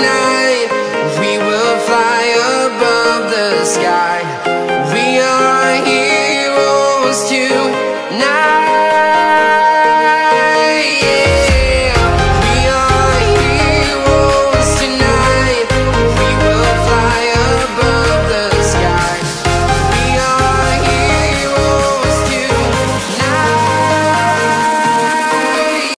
night. We will fly above the sky. We are heroes tonight